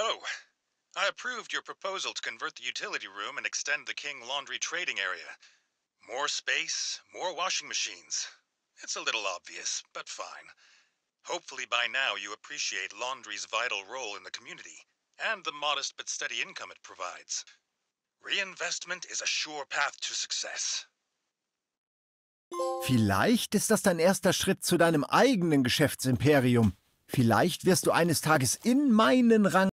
Hello. I approved your proposal to convert the utility room and extend the King Laundry trading area. More space, more washing machines. It's a little obvious, but fine. Hopefully by now you appreciate laundry's vital role in the community and the modest but steady income it provides. Reinvestment is a sure path to success. Vielleicht ist das dein erster Schritt zu deinem eigenen Geschäftsimperium. Vielleicht wirst du eines Tages in meinen Rang